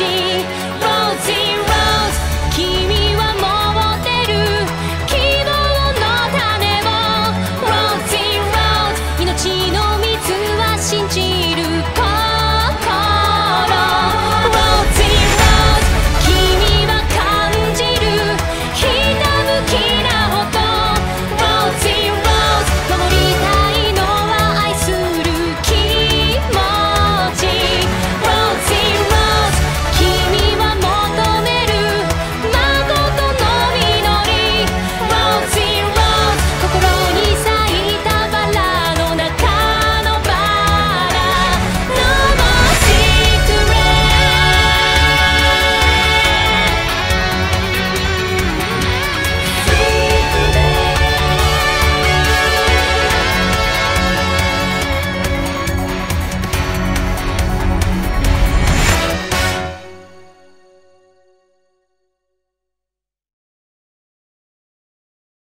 she